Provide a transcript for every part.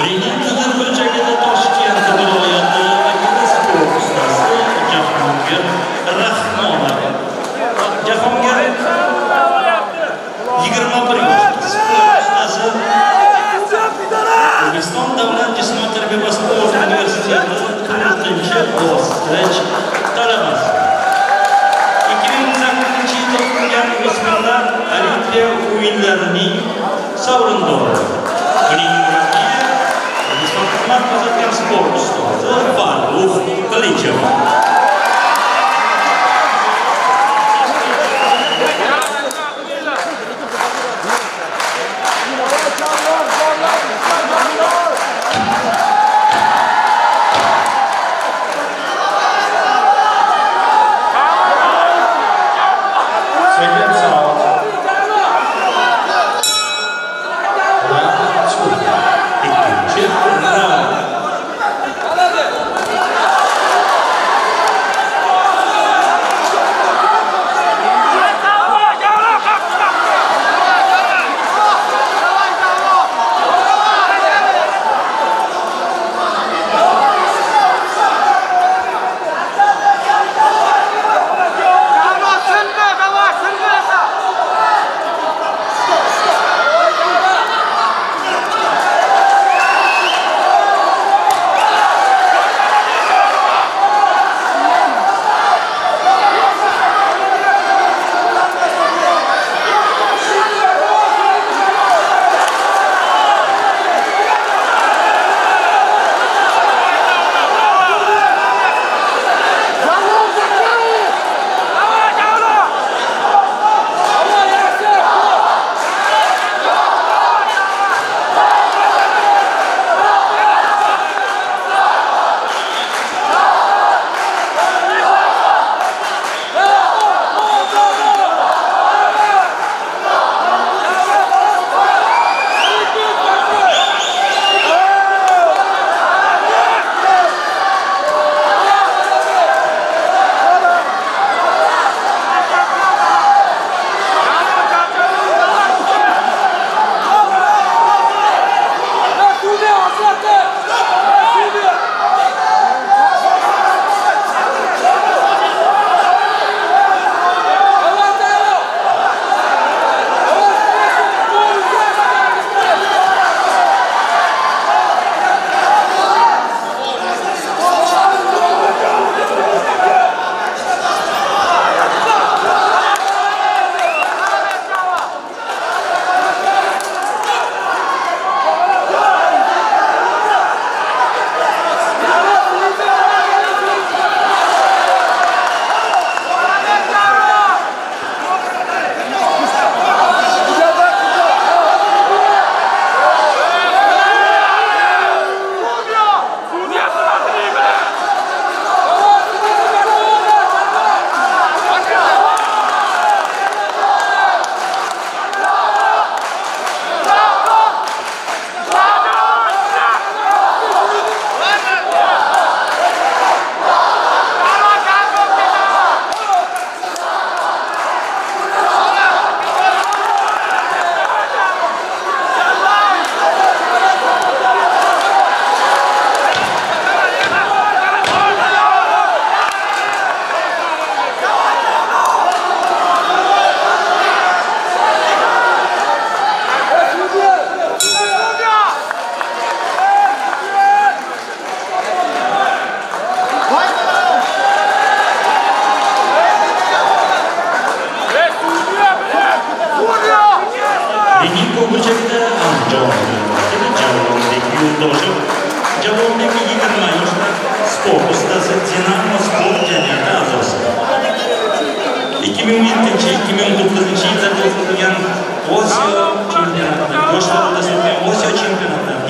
Принять. Wolf。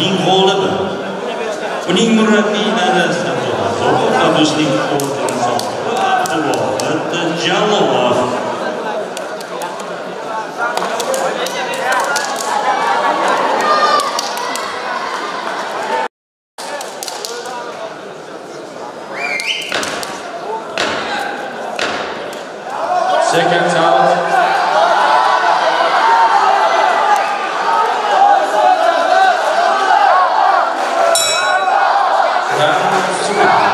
uning g'olibi uning murabbiylari abdulaziz abduslik abduvohid jalolov 자, 수고하셨습니다.